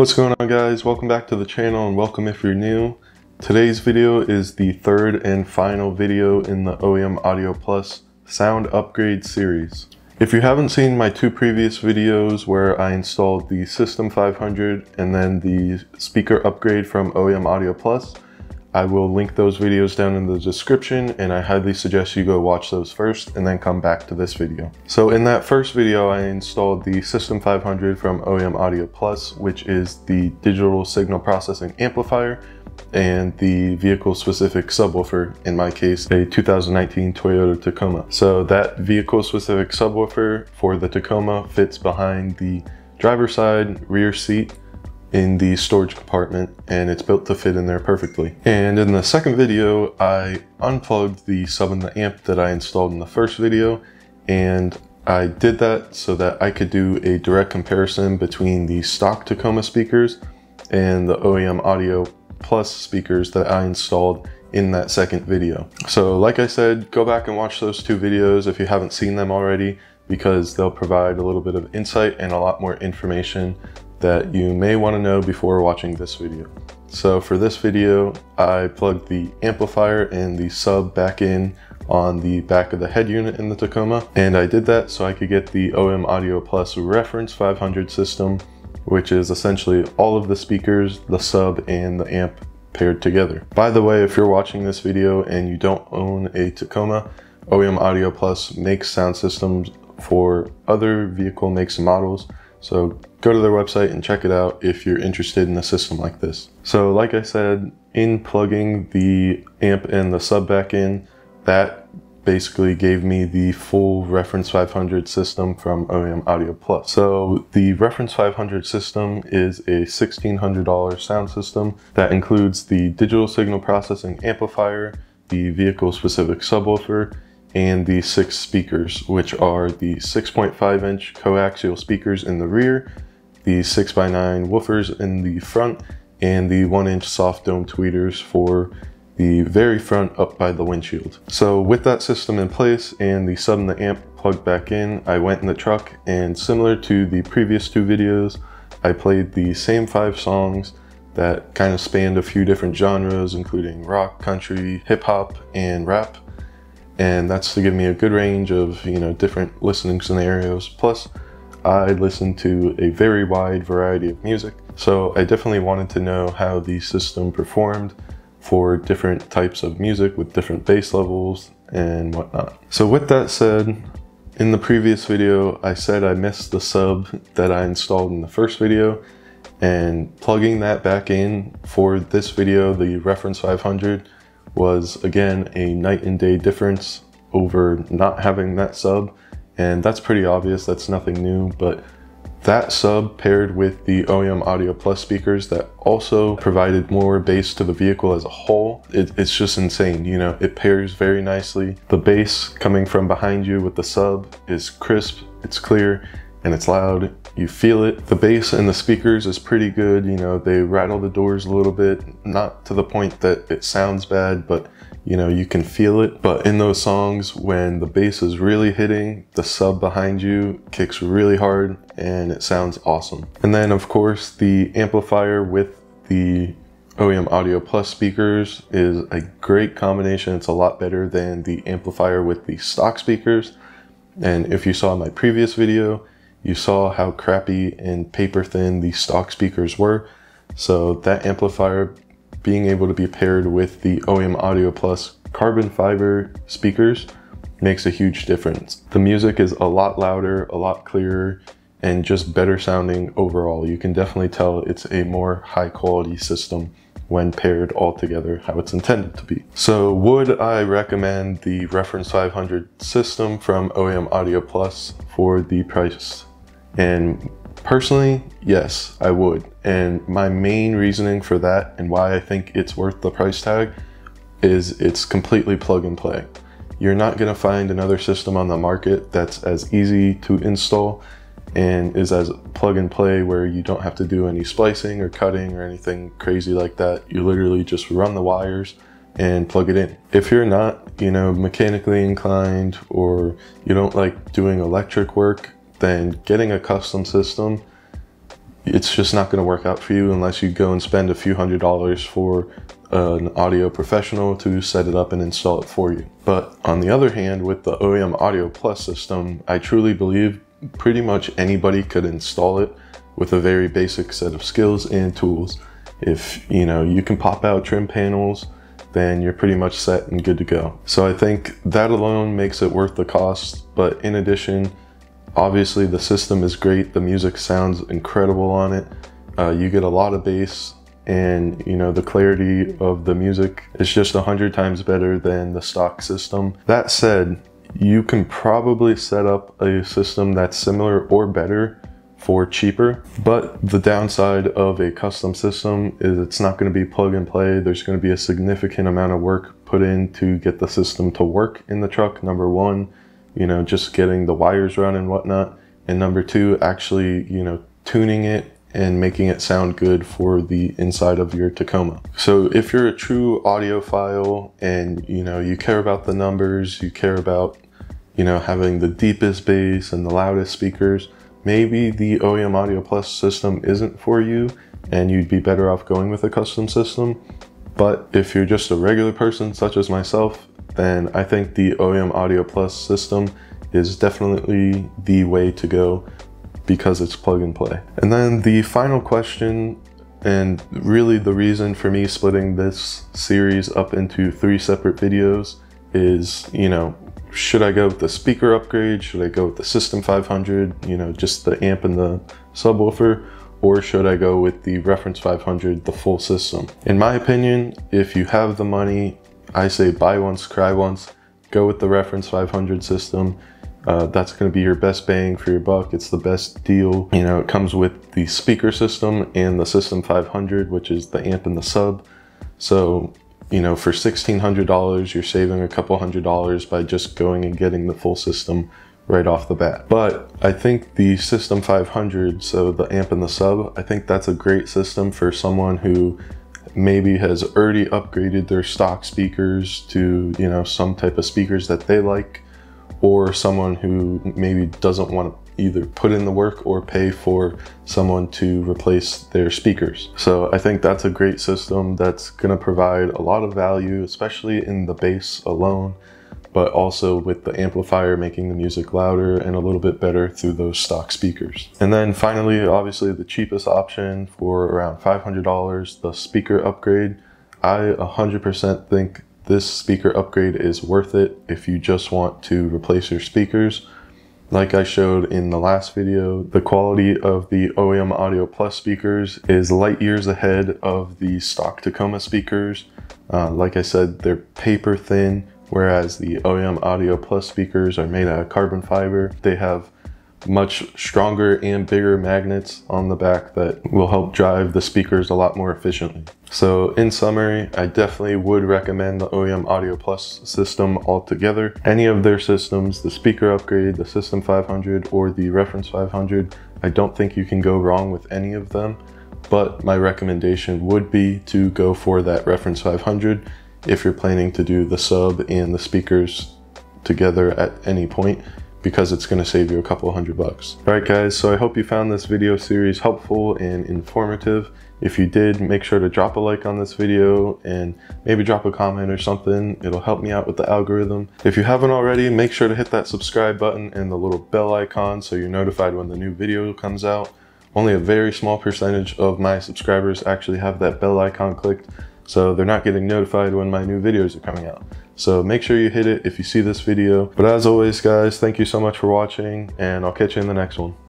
What's going on guys? Welcome back to the channel and welcome if you're new. Today's video is the third and final video in the OEM Audio Plus sound upgrade series. If you haven't seen my two previous videos where I installed the System 500 and then the speaker upgrade from OEM Audio Plus, I will link those videos down in the description and I highly suggest you go watch those first and then come back to this video. So in that first video, I installed the System 500 from OEM Audio Plus, which is the digital signal processing amplifier and the vehicle specific subwoofer, in my case, a 2019 Toyota Tacoma. So that vehicle specific subwoofer for the Tacoma fits behind the driver's side rear seat in the storage compartment and it's built to fit in there perfectly. And in the second video, I unplugged the sub and the amp that I installed in the first video and I did that so that I could do a direct comparison between the stock Tacoma speakers and the OEM Audio Plus speakers that I installed in that second video. So like I said, go back and watch those two videos if you haven't seen them already because they'll provide a little bit of insight and a lot more information that you may want to know before watching this video. So for this video, I plugged the amplifier and the sub back in on the back of the head unit in the Tacoma. And I did that so I could get the OEM Audio Plus Reference 500 system, which is essentially all of the speakers, the sub, and the amp paired together. By the way, if you're watching this video and you don't own a Tacoma, OEM Audio Plus makes sound systems for other vehicle makes and models. So go to their website and check it out if you're interested in a system like this. So like I said, in plugging the amp and the sub back in, that basically gave me the full Reference 500 system from OEM Audio Plus. So the Reference 500 system is a $1,600 sound system that includes the digital signal processing amplifier, the vehicle specific subwoofer, and the six speakers, which are the 6.5 inch coaxial speakers in the rear, the 6x9 woofers in the front, and the 1 inch soft dome tweeters for the very front up by the windshield. So with that system in place and the sub and the amp plugged back in, I went in the truck and similar to the previous two videos, I played the same five songs that kind of spanned a few different genres, including rock, country, hip hop, and rap and that's to give me a good range of you know different listening scenarios plus I listen to a very wide variety of music so I definitely wanted to know how the system performed for different types of music with different bass levels and whatnot. So with that said, in the previous video, I said I missed the sub that I installed in the first video and plugging that back in for this video, the reference 500, was again a night and day difference over not having that sub. And that's pretty obvious. That's nothing new. But that sub paired with the OEM Audio Plus speakers that also provided more bass to the vehicle as a whole, it, it's just insane. You know, it pairs very nicely. The bass coming from behind you with the sub is crisp, it's clear, and it's loud. You feel it. The bass and the speakers is pretty good. You know, they rattle the doors a little bit, not to the point that it sounds bad, but you know, you can feel it. But in those songs, when the bass is really hitting, the sub behind you kicks really hard and it sounds awesome. And then of course, the amplifier with the OEM Audio Plus speakers is a great combination. It's a lot better than the amplifier with the stock speakers. And if you saw my previous video, you saw how crappy and paper thin the stock speakers were. So that amplifier being able to be paired with the OEM Audio Plus carbon fiber speakers makes a huge difference. The music is a lot louder, a lot clearer, and just better sounding overall. You can definitely tell it's a more high quality system when paired all together how it's intended to be. So would I recommend the Reference 500 system from OEM Audio Plus for the price and personally, yes, I would. And my main reasoning for that and why I think it's worth the price tag is it's completely plug and play. You're not gonna find another system on the market that's as easy to install and is as plug and play where you don't have to do any splicing or cutting or anything crazy like that. You literally just run the wires and plug it in. If you're not, you know, mechanically inclined or you don't like doing electric work, then getting a custom system it's just not going to work out for you unless you go and spend a few hundred dollars for an audio professional to set it up and install it for you. But on the other hand, with the OEM Audio Plus system, I truly believe pretty much anybody could install it with a very basic set of skills and tools. If you know you can pop out trim panels, then you're pretty much set and good to go. So I think that alone makes it worth the cost. But in addition, obviously the system is great. The music sounds incredible on it. Uh, you get a lot of bass and you know the clarity of the music is just a hundred times better than the stock system. That said, you can probably set up a system that's similar or better for cheaper. But the downside of a custom system is it's not going to be plug and play. There's going to be a significant amount of work put in to get the system to work in the truck. Number one, you know, just getting the wires run and whatnot. And number two, actually, you know, tuning it and making it sound good for the inside of your Tacoma. So if you're a true audiophile and you know you care about the numbers, you care about you know having the deepest bass and the loudest speakers, maybe the OEM Audio Plus system isn't for you and you'd be better off going with a custom system. But if you're just a regular person such as myself, then I think the OEM Audio Plus system is definitely the way to go because it's plug and play. And then the final question and really the reason for me splitting this series up into three separate videos is, you know, should I go with the speaker upgrade? Should I go with the System 500, you know, just the amp and the subwoofer? Or should I go with the Reference 500, the full system? In my opinion, if you have the money, I say buy once, cry once, go with the Reference 500 system. Uh, that's going to be your best bang for your buck. It's the best deal. You know, it comes with the speaker system and the System 500, which is the amp and the sub. So you know, for $1,600, you're saving a couple hundred dollars by just going and getting the full system right off the bat. But I think the System 500, so the amp and the sub, I think that's a great system for someone who maybe has already upgraded their stock speakers to, you know, some type of speakers that they like, or someone who maybe doesn't want to either put in the work or pay for someone to replace their speakers. So I think that's a great system that's going to provide a lot of value, especially in the bass alone, but also with the amplifier making the music louder and a little bit better through those stock speakers. And then finally, obviously the cheapest option for around $500, the speaker upgrade. I 100% think this speaker upgrade is worth it if you just want to replace your speakers like I showed in the last video, the quality of the OEM Audio Plus speakers is light years ahead of the stock Tacoma speakers. Uh, like I said, they're paper thin, whereas the OEM Audio Plus speakers are made out of carbon fiber. They have much stronger and bigger magnets on the back that will help drive the speakers a lot more efficiently. So in summary, I definitely would recommend the OEM Audio Plus system altogether. Any of their systems, the speaker upgrade, the System 500, or the Reference 500, I don't think you can go wrong with any of them. But my recommendation would be to go for that Reference 500 if you're planning to do the sub and the speakers together at any point because it's going to save you a couple hundred bucks. Alright guys, so I hope you found this video series helpful and informative. If you did, make sure to drop a like on this video and maybe drop a comment or something. It'll help me out with the algorithm. If you haven't already, make sure to hit that subscribe button and the little bell icon so you're notified when the new video comes out. Only a very small percentage of my subscribers actually have that bell icon clicked, so they're not getting notified when my new videos are coming out. So make sure you hit it if you see this video. But as always, guys, thank you so much for watching and I'll catch you in the next one.